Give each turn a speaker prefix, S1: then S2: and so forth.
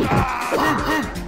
S1: Ah!